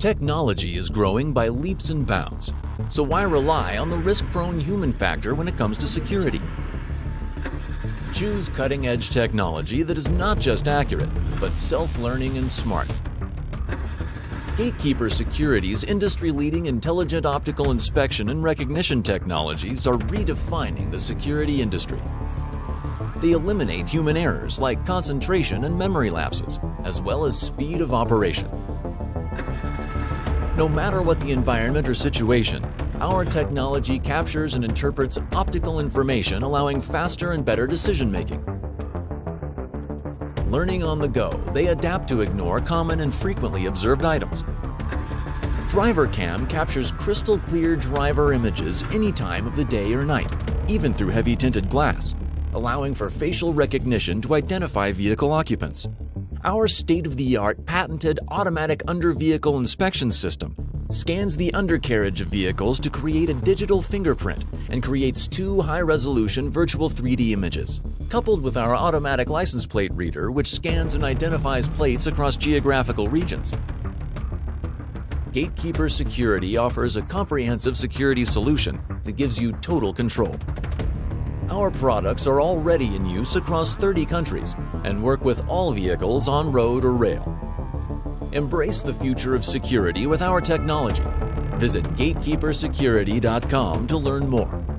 Technology is growing by leaps and bounds, so why rely on the risk-prone human factor when it comes to security? Choose cutting-edge technology that is not just accurate, but self-learning and smart. Gatekeeper Security's industry-leading intelligent optical inspection and recognition technologies are redefining the security industry. They eliminate human errors like concentration and memory lapses, as well as speed of operation. No matter what the environment or situation, our technology captures and interprets optical information allowing faster and better decision making. Learning on the go, they adapt to ignore common and frequently observed items. Driver Cam captures crystal clear driver images any time of the day or night, even through heavy tinted glass, allowing for facial recognition to identify vehicle occupants. Our state-of-the-art patented automatic under-vehicle inspection system scans the undercarriage of vehicles to create a digital fingerprint and creates two high-resolution virtual 3D images. Coupled with our automatic license plate reader, which scans and identifies plates across geographical regions. Gatekeeper Security offers a comprehensive security solution that gives you total control. Our products are already in use across 30 countries and work with all vehicles on road or rail. Embrace the future of security with our technology. Visit gatekeepersecurity.com to learn more.